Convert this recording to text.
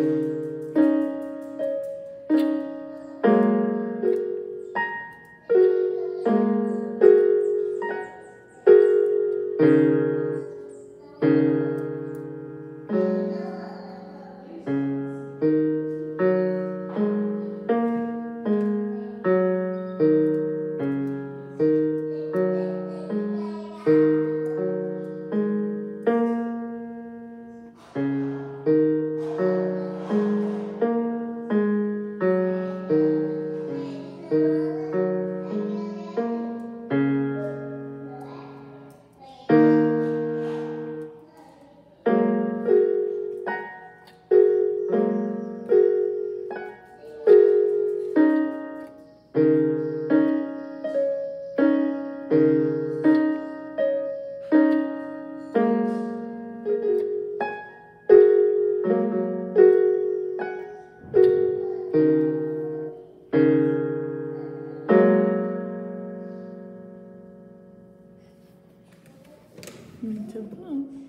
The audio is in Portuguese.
thank you. Muito bom.